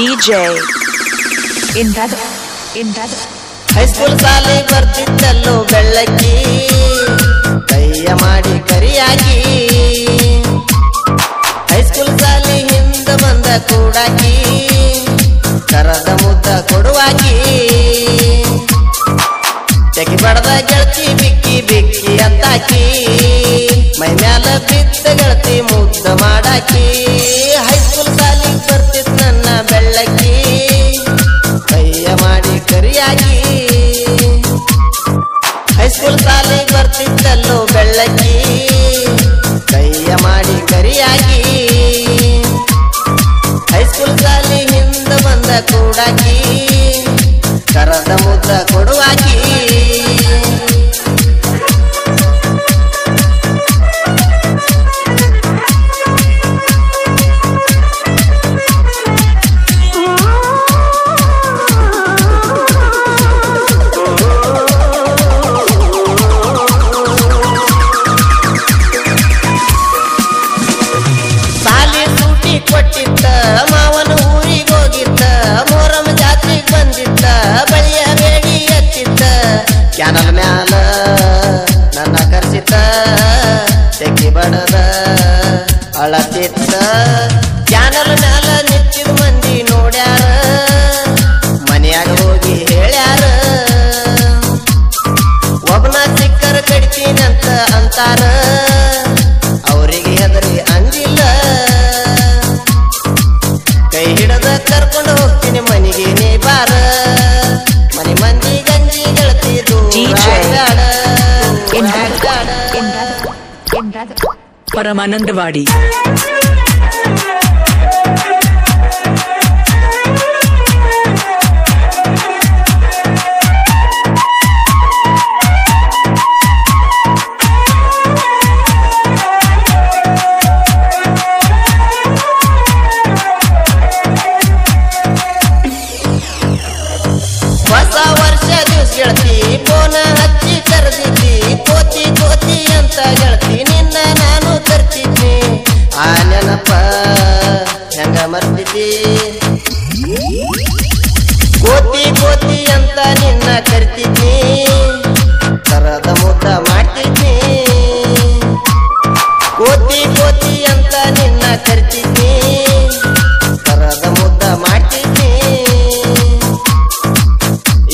DJ Indad Indad high school ಶಾಲೆ ಬರ್ತಿದ್ದಲ್ಲೋ ಬೆಳ್ಳಕ್ಕಿ? ಕೈಯ ಮಾಡಿ ಕರಿಯಾಗಿ. ಹೈಸ್ಕೂಲ್ ಶಾಲೆ ಹಿಂದ ಬಂದ ಕೂಡಾಕಿ ಕರದ ಮುದ್ದ ಕೊಡುವಾಗಿ. ತೆಗಿ ಬಡದ ಗೆಳತಿ ಬಿಕ್ಕಿ ಬಿಕ್ಕಿ ಅಂತಾಕಿ ಮೈ ಮ್ಯಾಲ ಬಿದ್ದ ಗೆಳತಿ ಮುದ್ದ ಮಾಡಾಕಿ. ಮಾಡಿ ಕರಿಯಾಗಿ ಹೈಸ್ಕೂಲ್ ಸಾಲಿಗೆ ಬರ್ತಿದ್ದಲ್ಲೋ ಬೆಳ್ಳಕ್ಕಿ. ಕೈಯ ಮಾಡಿ ಕರಿಯಾಗಿ. ಹೈಸ್ಕೂಲ್ ಸಾಲಿ ಹಿಂದ ಬಂದ ಕೂಡಾಕಿ. ಕರದ ಮುದ್ದ ಅಳತಿದ್ದ ಚಾನಲ್ ಮ್ಯಾಲ ನೆಚ್ಚಿನ ಮಂದಿ ನೋಡ್ಯಾರ. ಮನ್ಯಾಗ ಹೋಗಿ ಹೇಳ್ಯಾರ. ಒಬ್ಬನ ಸಿಕ್ಕರ ಕಡಿತೀನಂತ ಅಂತಾರ. ಅವರಿಗೆ ಹೆದರಿ ಅಂಜಿಲ್ಲ ಕೈ ಹಿಡದ ಕರ್ಕೊಂಡು ಹೋಗ್ತೀನಿ ಮನೆಗೆ ನೀ ಬಾರ. ಮನೆ ಮಂದಿ ಗಂಜಿ ಗೆಳತಿ. ದೂರ Indad ಬ್ಯಾಡ. परमानंदवाड़ी ನಿನ್ನ ಕರಿತಿದ್ನಿ. ತರದ ಮುದ್ದ ಮಾಡ್ತಿದ್ನಿ. ಕೋತಿ ಕೋತಿ ಅಂತ ನಿನ್ನ ಕರಿತಿದ್ನಿ. ತರದ ಮುದ್ದ ಮಾಡ್ತಿದ್ನಿ.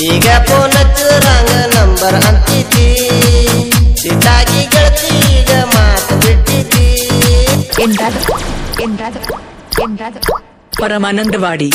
ಈಗ ಫೋನ್ ಹಚ್ಚರಂಗ ನಂಬರ್ ಅಂತಿದ್ದಿ. ಸಿಟ್ಟಾಗಿ ಗೆಳತಿ ಈಗ ಮಾತು ಬಿಟ್ಟಿದ್ದಿ. ಎಂದಾದ ಎಂದಾದ Indad ಪರಮಾನಂದವಾಡಿ.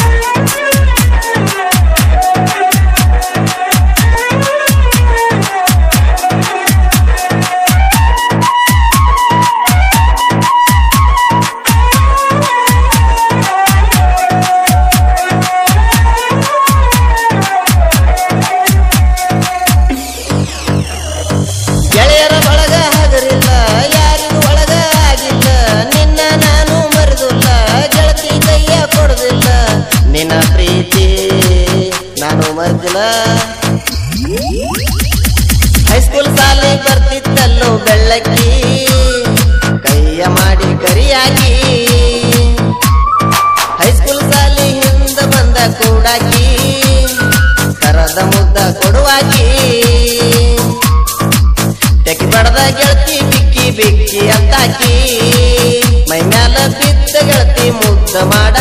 ಹೈಸ್ಕೂಲ್ ಸಾಲಿ ಬರ್ತಿದ್ದಲ್ಲೋ ಬೆಳ್ಳಕ್ಕಿ? ಕೈಯ ಮಾಡಿ ಕರಿಯಾಗಿ. ಹೈಸ್ಕೂಲ್ ಸಾಲಿ ಹಿಂದ ಬಂದ ಕೂಡಾಕಿ, ಕರದ ಮುದ್ದ ಕೊಡುವಾಗಿ. ಟೆಕಿ ಬಡದ ಗೆಳತಿ ಬಿಕ್ಕಿ ಬಿಕ್ಕಿ ಅಂತಾಕಿ ಮೈ ಮ್ಯಾಲ ಬಿದ್ದ ಗೆಳತಿ ಮುದ್ದ ಮಾಡಾಕಿ